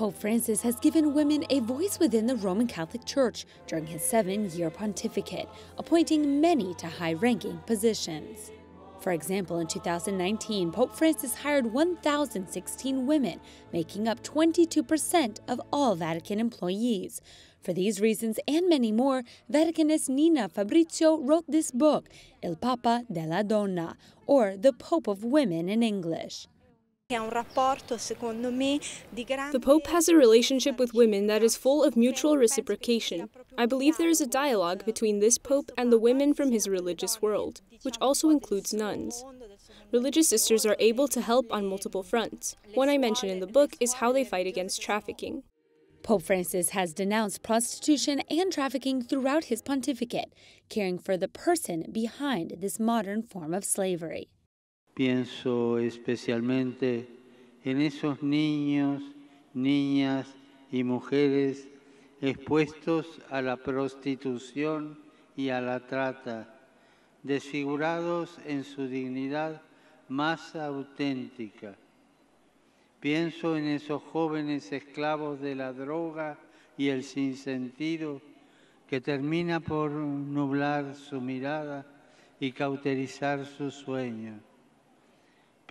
Pope Francis has given women a voice within the Roman Catholic Church during his seven year pontificate, appointing many to high ranking positions. For example, in 2019, Pope Francis hired 1,016 women, making up 22% of all Vatican employees. For these reasons and many more, Vaticanist Nina Fabrizio wrote this book, Il Papa delle Donne, or The Pope of Women in English. The Pope has a relationship with women that is full of mutual reciprocation. I believe there is a dialogue between this Pope and the women from his religious world, which also includes nuns. Religious sisters are able to help on multiple fronts. One I mention in the book is how they fight against trafficking. Pope Francis has denounced prostitution and trafficking throughout his pontificate, caring for the person behind this modern form of slavery. Pienso especialmente en esos niños, niñas y mujeres expuestos a la prostitución y a la trata, desfigurados en su dignidad más auténtica. Pienso en esos jóvenes esclavos de la droga y el sinsentido que termina por nublar su mirada y cauterizar sus sueños.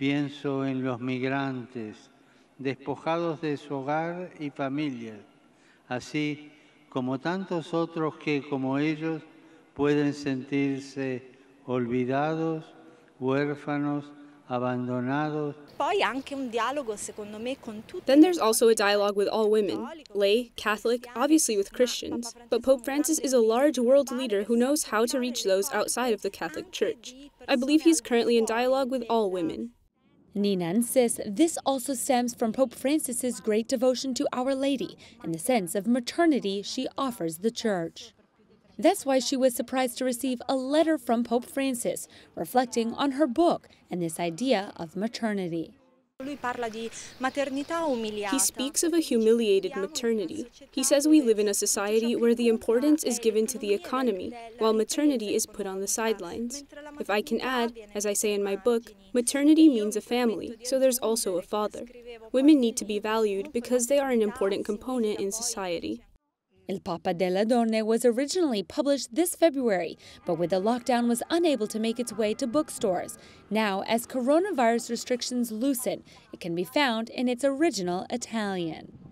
Pienso en los migrantes, despojados de su hogar y familia, así como tantos otros que, como ellos, pueden sentirse olvidados, huérfanos, abandonados. Then there's also a dialogue with all women, lay, Catholic, obviously with Christians. But Pope Francis is a large world leader who knows how to reach those outside of the Catholic Church. I believe he's currently in dialogue with all women. Nina insists this also stems from Pope Francis's great devotion to Our Lady and the sense of maternity she offers the Church. That's why she was surprised to receive a letter from Pope Francis reflecting on her book and this idea of maternity. He speaks of a humiliated maternity. He says we live in a society where the importance is given to the economy, while maternity is put on the sidelines. If I can add, as I say in my book, maternity means a family, so there's also a father. Women need to be valued because they are an important component in society. Il Papa delle Donne was originally published this February, but with the lockdown was unable to make its way to bookstores. Now, as coronavirus restrictions loosen, it can be found in its original Italian.